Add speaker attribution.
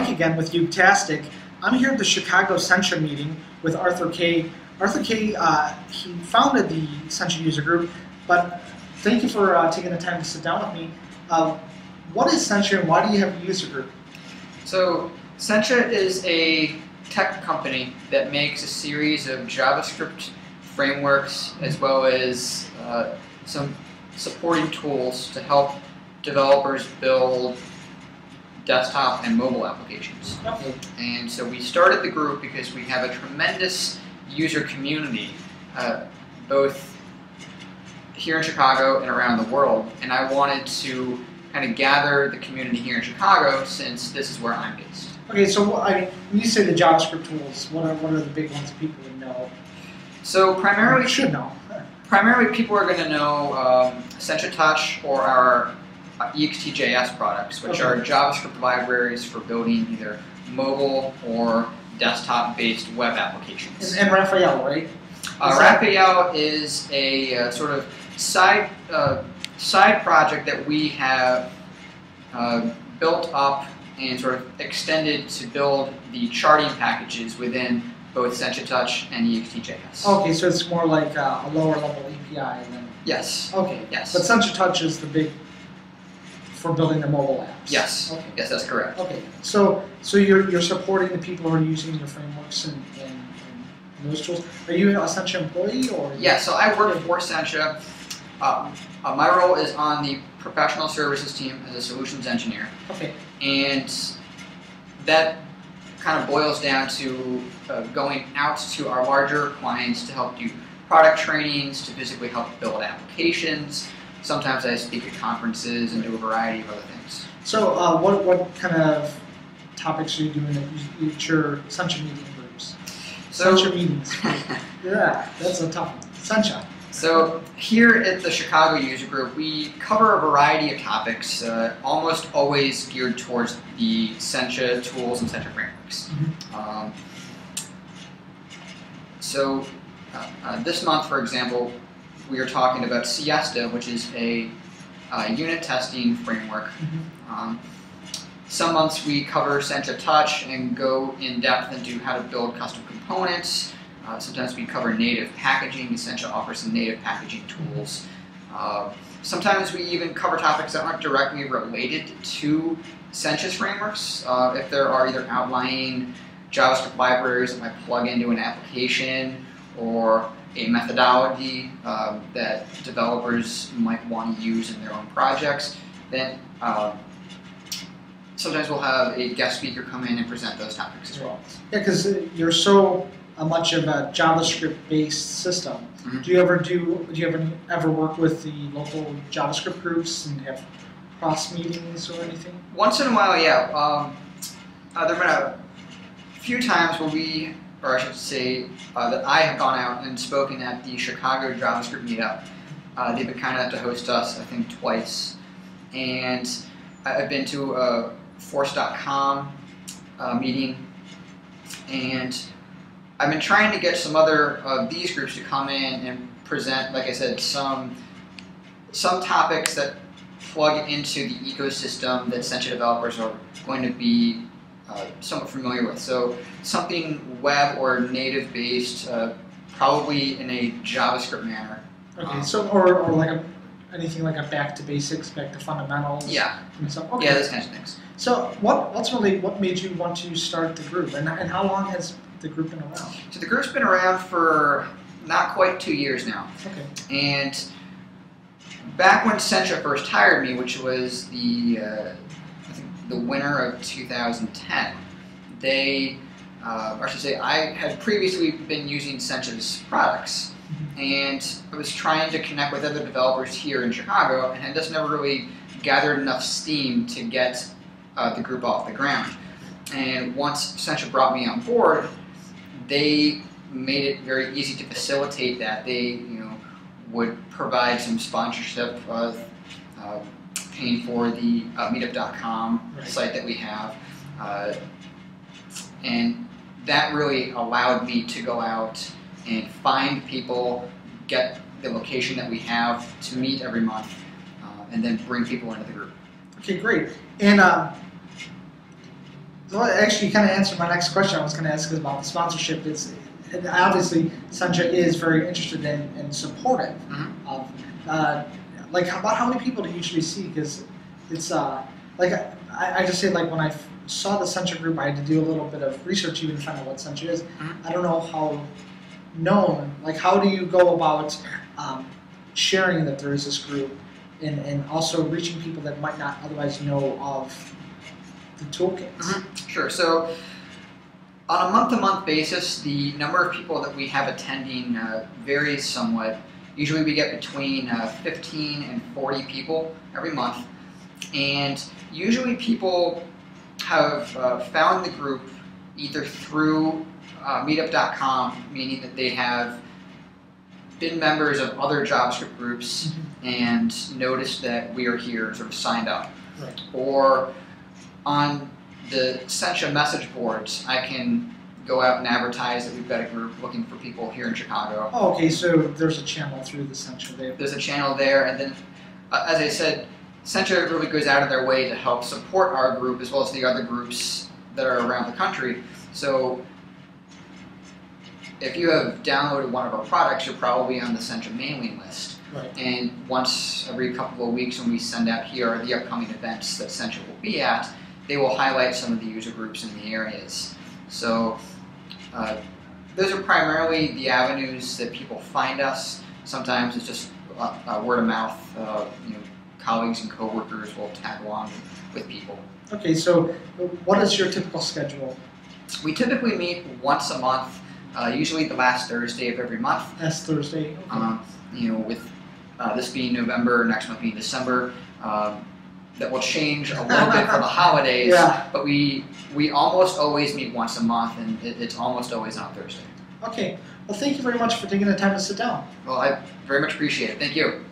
Speaker 1: Mike again with Utastic. I'm here at the Chicago Sencha meeting with Arthur Kay. Arthur Kay, uh, he founded the Sencha user group, but thank you for uh, taking the time to sit down with me. Uh, what is Sencha and why do you have a user group?
Speaker 2: So Sencha is a tech company that makes a series of JavaScript frameworks as well as uh, some supporting tools to help developers build desktop and mobile applications.
Speaker 1: Okay.
Speaker 2: And so we started the group because we have a tremendous user community, uh, both here in Chicago and around the world. And I wanted to kind of gather the community here in Chicago since this is where I'm based.
Speaker 1: Okay, so I you say the JavaScript tools, what are, what are the big ones people would know?
Speaker 2: So primarily,
Speaker 1: should know.
Speaker 2: primarily people are going to know um, Touch or our uh, EXTJS products, which
Speaker 1: Okay.
Speaker 2: are JavaScript libraries for building either mobile or desktop-based web applications.
Speaker 1: And, and Raphael, right?
Speaker 2: Uh,
Speaker 1: Is
Speaker 2: Raphael is a uh, sort of side uh, side project that we have uh, built up and sort of extended to build the charting packages within both Sencha Touch and EXTJS.
Speaker 1: Okay, so it's more like uh, a lower level API than.
Speaker 2: Yes.
Speaker 1: Okay.
Speaker 2: Yes.
Speaker 1: But Sencha Touch is the big for building the mobile apps.
Speaker 2: Yes.
Speaker 1: Okay.
Speaker 2: Yes, that's correct.
Speaker 1: Okay. So so you're you're supporting the people who are using your frameworks and, and, and those tools. Are you an Sencha employee or?
Speaker 2: Yeah, so I work for Sencha. Um, uh, my role is on the professional services team as a solutions engineer.
Speaker 1: Okay.
Speaker 2: and that kind of boils down to uh, going out to our larger clients to help do product trainings, to physically help build applications. Sometimes I speak at conferences and do a variety of other things.
Speaker 1: So uh, what what kind of topics are you doing at your Sencha meeting groups?
Speaker 2: So,
Speaker 1: Sencha meetings. yeah, that's a tough one. Sencha.
Speaker 2: so here at the Chicago User Group, we cover a variety of topics, uh, almost always geared towards the Sencha tools and Sencha frameworks. Um, so uh, uh, this month, for example, we are talking about Siesta, which is a uh, unit testing framework.
Speaker 1: Mhm.
Speaker 2: Um, some months we cover Sencha Touch and go in depth into how to build custom components. Uh, sometimes we cover native packaging. Sencha offers some native packaging tools. Uh, sometimes we even cover topics that aren't directly related to Sencha's frameworks. Uh, if there are either outlying JavaScript libraries that might plug into an application or a methodology um, that developers might want to use in their own projects, then uh, sometimes we'll have a guest speaker come in and present those topics as well.
Speaker 1: Yeah, because you're so uh, much of a JavaScript-based system.
Speaker 2: Mhm.
Speaker 1: Do you ever do? Do you ever ever work with the local JavaScript groups and have cross meetings or anything?
Speaker 2: Once in a while, yeah. Um, uh, there have been a few times where we, or I should say, uh, that I have gone out and spoken at the Chicago JavaScript meetup. Uh, they've been kind enough to host us, I think, twice. And I've been to a Force.com uh, meeting, and I've been trying to get some other of these groups to come in and present, like I said, some some topics that plug into the ecosystem that Sencha developers are going to be uh, somewhat familiar with. So something web or native based, uh, probably in a JavaScript manner.
Speaker 1: Okay,
Speaker 2: Um,
Speaker 1: so or, or like a anything like a back to basics, back to fundamentals.
Speaker 2: Yeah,
Speaker 1: Okay.
Speaker 2: yeah, those kinds of things.
Speaker 1: So what ultimately what made you want to start the group, and and how long has the group been around?
Speaker 2: So the group's been around for not quite two years now.
Speaker 1: Okay.
Speaker 2: And back when Sencha first hired me, which was the uh, the winter of 2010, they, uh, or I should say, I had previously been using Sencha's products, and I was trying to connect with other developers here in Chicago, and had just never really gathered enough steam to get uh, the group off the ground. And once Sencha brought me on board, they made it very easy to facilitate that. They, you know, would provide some sponsorship of uh, paying for the uh, meetup.com
Speaker 1: Right.
Speaker 2: site that we have. Uh, and that really allowed me to go out and find people, get the location that we have to meet every month, uh, and then bring people into the group.
Speaker 1: Okay, great. And uh, Well, actually, you kind of answered my next question. I was going to ask about the sponsorship. It's and obviously Sencha is very interested in and supportive
Speaker 2: Mhm.
Speaker 1: of. Uh, like, about how many people do you usually see? Because it's uh, like I, I just say like when I saw the Sencha group, I had to do a little bit of research even to find out what Sencha is.
Speaker 2: Mhm.
Speaker 1: I don't know how known. Like, how do you go about um, sharing that there is this group, and and also reaching people that might not otherwise know of the toolkits?
Speaker 2: Mhm. Sure. So, on a month-to-month basis, the number of people that we have attending uh, varies somewhat. Usually, we get between uh, 15 and 40 people every month, and usually people have uh, found the group either through uh, Meetup.com, meaning that they have been members of other JavaScript groups and noticed that we are here, sort of signed up,
Speaker 1: Right.
Speaker 2: or on the Sencha message boards, I can go out and advertise that we've got a group looking for people here in Chicago.
Speaker 1: Oh, okay, so there's a channel through the Sencha there.
Speaker 2: There's a channel there, and then, uh, as I said, Sencha really goes out of their way to help support our group as well as the other groups that are around the country. So, if you have downloaded one of our products, you're probably on the Sencha mailing list.
Speaker 1: Right.
Speaker 2: And once every couple of weeks, when we send out here the upcoming events that Sencha will be at, they will highlight some of the user groups in the areas. So uh, those are primarily the avenues that people find us. Sometimes it's just uh, uh, word of mouth. Uh, you know, colleagues and coworkers will tag along with people.
Speaker 1: Okay, so what is your typical schedule?
Speaker 2: We typically meet once a month, uh, usually the last Thursday of every month.
Speaker 1: That's Thursday. Okay.
Speaker 2: Um, you know, with uh, this being November, next month being December, um, that will change a little bit for the holidays.
Speaker 1: Yeah.
Speaker 2: But we we almost always meet once a month, and it, it's almost always on Thursday.
Speaker 1: Okay. Well, thank you very much for taking the time to sit down.
Speaker 2: Well, I very much appreciate it. Thank you.